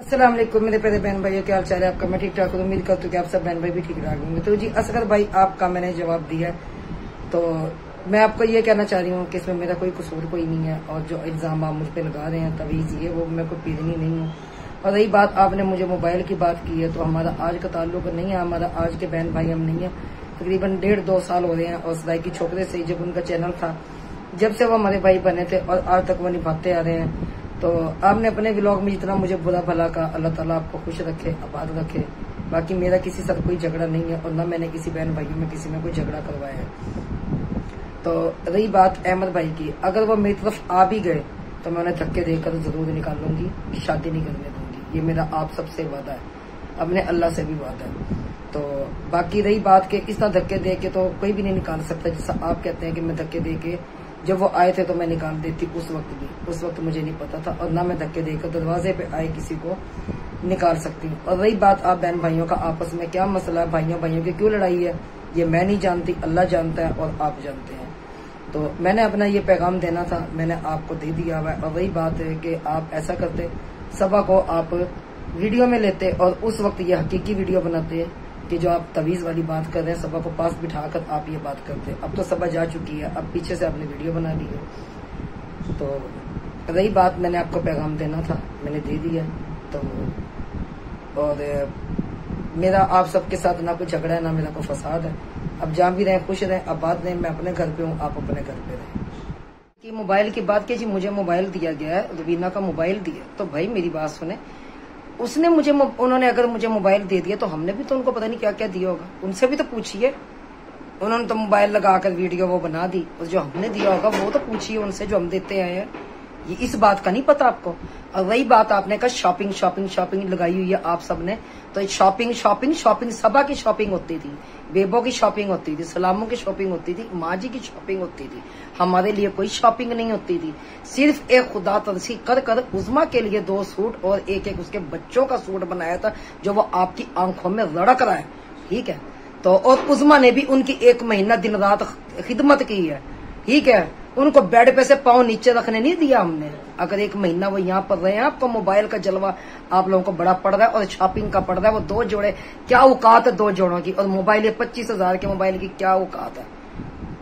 वालेकुम मेरे प्यारे बहन भाइयों, क्या हाल चाल है आपका? मैं ठीक ठाक हूँ, उम्मीद करता हूँ कि आप सब बहन भाई भी ठीक ठाक होंगे। तो जी, असगर भाई, आपका मैंने जवाब दिया तो मैं आपको ये कहना चाह रही हूँ कि इसमें मेरा कोई कसूर कोई नहीं है और जो इल्ज़ाम आप मुझ पर लगा रहे हैं तवीज ये वो मैं कोई पीरनी नहीं हूँ। और रही बात, आपने मुझे मोबाइल की बात की है तो हमारा आज का ताल्लुक नहीं है, हमारा आज के बहन भाई हम नहीं है। तकरीबन डेढ़ दो साल हो रहे हैं, और सदाई की छोकरे से जब उनका चैनल था, जब से वो हमारे भाई बने थे और आज तक वो निभाते आ रहे हैं तो आपने अपने ब्लॉग में जितना मुझे बुरा भला का, अल्लाह ताला आपको खुश रखे, आबाद रखे। बाकी मेरा किसी साथ कोई झगड़ा नहीं है और न मैंने किसी बहन भाइयों में किसी में कोई झगड़ा करवाया है। तो रही बात अहमद भाई की, अगर वो मेरी तरफ़ आ भी गए तो मैं उन्हें धक्के देकर ज़रूर निकाल लूँगी, शादी नहीं करने दूँगी। ये मेरा आप सबसे वादा है। अपने अल्लाह से भी वादा है। तो बाकी रही बात के, इस तरह धक्के दे के तो कोई भी नहीं निकाल सकता, जैसा आप कहते हैं कि मैं धक्के दे के जब वो आए थे तो मैं निकाल देती उस वक्त भी। उस वक्त मुझे नहीं पता था और ना मैं धक्के देकर दरवाजे पे आए किसी को निकाल सकती हूँ। और रही बात आप बहन भाइयों का आपस में, क्या मसला है? भाइयों भाइयों की क्यों लड़ाई है? ये मैं नहीं जानती, अल्लाह जानता है और आप जानते हैं। तो मैंने अपना ये पैगाम देना था, मैंने आपको दे दिया हुआ और वही बात है कि आप ऐसा करते सभा को आप वीडियो में लेते और उस वक्त ये हकीकी वीडियो बनाते कि जो आप तवीज वाली बात कर रहे हैं सभा को पास बिठाकर आप ये बात करते हैं। अब तो सभा जा चुकी है, अब पीछे से आपने वीडियो बना ली है। तो रही बात, मैंने आपको पैगाम देना था, मैंने दे दिया। तो और मेरा, आप सबके साथ ना कोई झगड़ा है, ना मेरा कोई फसाद है। अब जहाँ भी रहे, खुश रहे, अब बात नहीं मैं अपने घर पे हूँ, आप अपने घर पे रहे। मोबाइल की बात की, जी मुझे मोबाइल दिया गया है रुबीना का मोबाइल दिया तो भाई मेरी बात सुने उसने मुझे उन्होंने अगर मुझे मोबाइल दे दिया तो हमने भी तो उनको पता नहीं क्या क्या दिया होगा। उनसे भी तो पूछिए। उन्होंने तो मोबाइल लगाकर वीडियो वो बना दी। और जो हमने दिया होगा वो तो पूछिए उनसे जो हम देते आए हैं। ये इस बात का नहीं पता आपको? और वही बात आपने कहा शॉपिंग शॉपिंग शॉपिंग लगाई हुई है आप सबने। तो शॉपिंग शॉपिंग शॉपिंग सभा की शॉपिंग होती थी। बेबो की शॉपिंग होती थी, सलामों की शॉपिंग होती थी, माँ जी की शॉपिंग होती थी। हमारे लिए कोई शॉपिंग नहीं होती थी। सिर्फ़ एक खुदा तरसी कर कर उजमा के लिए दो सूट और एक एक उसके बच्चों का सूट बनाया था, जो वो आपकी आँखों में लड़क रहा है। ठीक है? तो और उजमा ने भी उनकी एक महीना दिन रात खिदमत की है। ठीक है? उनको बेड पे से पाँव नीचे रखने नहीं दिया हमने। अगर एक महीना वो यहाँ पर रहे हैं, आपको मोबाइल का जलवा आप लोगों को बड़ा पड़ रहा है और शॉपिंग का पड़ रहा है, वो दो जोड़े, क्या औकात है दो जोड़ों की? और मोबाइल पच्चीस हज़ार के मोबाइल की क्या औकात है?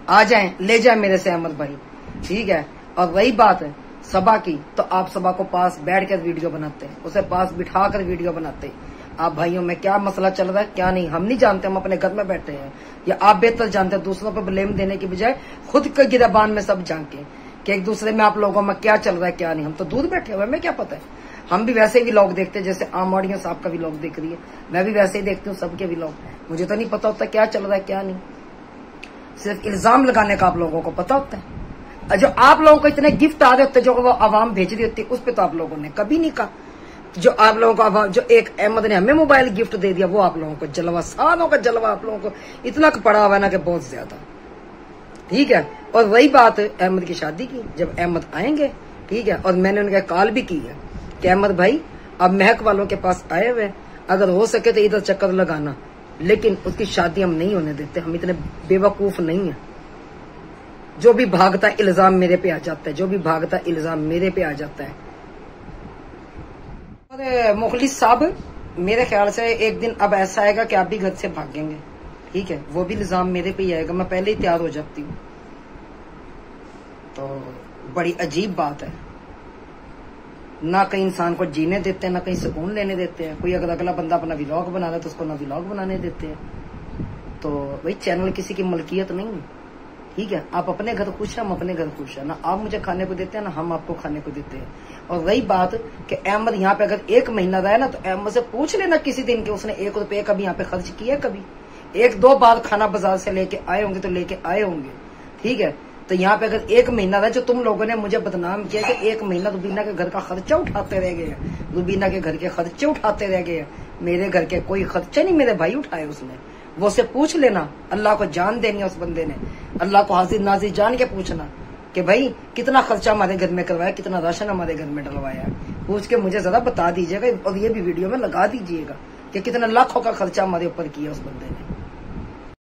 आ जाए, ले जाए मेरे से अहमद भाई। ठीक है? और वही बात है सभा की तो आप सभा को पास बैठ कर वीडियो बनाते हैं, उसे पास बिठा कर वीडियो बनाते हैं। आप भाइयों में क्या मसला चल रहा है, क्या नहीं? हम नहीं जानते, हम अपने घर में बैठे हैं। या आप बेहतर जानते हैं, दूसरों पर ब्लेम देने की बजाय खुद के गिरबान में सब झांके कि एक दूसरे में आप लोगों में क्या चल रहा है, क्या नहीं। हम तो दूर बैठे हुए हमें क्या पता है? हम भी वैसे ही लोग देखते हैं, जैसे आम ऑडियंस आपका लोग देख रही है। मैं भी वैसे ही देखती हूँ सबके भी लोग मुझे तो नहीं पता होता क्या चल रहा है, क्या नहीं। सिर्फ़ इल्ज़ाम लगाने का आप लोगों को पता होता है। जो आप लोगों को इतने गिफ्ट आ रहे होते जो वो आवाम भेज रही होती है, उस पर तो आप लोगों ने कभी नहीं कहा। जो आप लोगों को जो एक अहमद ने हमें मोबाइल गिफ्ट दे दिया, वो आप लोगों को जलवा, सालों का जलवा आप लोगों को। इतना पड़ा हुआ ना कि बहुत ज़्यादा। ठीक है? और वही बात अहमद की शादी की, जब अहमद आएँगे, ठीक है? और मैंने उनका कॉल भी की है कि अहमद भाई, अब महक वालों के पास आए हुए अगर हो सके तो इधर चक्कर लगाना। लेकिन उसकी शादी हम नहीं होने देते, हम इतने बेवकूफ़ नहीं है। जो भी भागता इल्ज़ाम मेरे पे आ जाता है, जो भी भागता इल्ज़ाम मेरे पे आ जाता है। और मुखलिस साहब, मेरे ख्याल से एक दिन अब ऐसा आएगा कि आप भी घर से भागेंगे। ठीक है? वो भी निज़ाम मेरे पे ही आएगा। मैं पहले ही तैयार हो जाती हूँ। तो बड़ी अजीब बात है। ना कहीं इंसान को जीने देते हैं, ना कहीं सुकून लेने देते हैं। कोई अगर अगला बंदा अपना व्लॉग बना रहा है तो उसको ना व्लॉग बनाने देते हैं। तो भाई चैनल किसी की मलकियत नहीं है। ठीक है? आप अपने घर खुश है, हम अपने घर खुश है। ना, आप मुझे खाने को देते हैं, ना हम आपको खाने को देते हैं। और वही बात कि अहमद यहाँ पे अगर एक महीना रहा ना तो अहमद से पूछ लेना किसी दिन के उसने एक रुपये कभी यहाँ पे खर्च किया कभी। एक दो बार खाना बाज़ार से लेके आए होंगे तो लेके आए होंगे। ठीक है? तो यहाँ पे अगर एक महीना रहा जो तुम लोगों ने मुझे बदनाम किया कि एक महीना रुबीना के घर का खर्चा उठाते रह गए रुबीना के घर के खर्चे उठाते रह गए मेरे घर के कोई खर्चा नहीं, मेरे भाई उठाए उसने। वो से पूछ लेना। अल्लाह को जान देनी है उस बंदे ने। अल्लाह को हाजिर नाजिर जान के पूछना कि भाई, कितना खर्चा हमारे घर में करवाया, कितना राशन हमारे घर में डलवाया। पूछ के मुझे जरा बता दीजिएगा, और ये भी वीडियो में लगा दीजिएगा कि कितना लाखों का खर्चा हमारे ऊपर किया उस बंदे ने।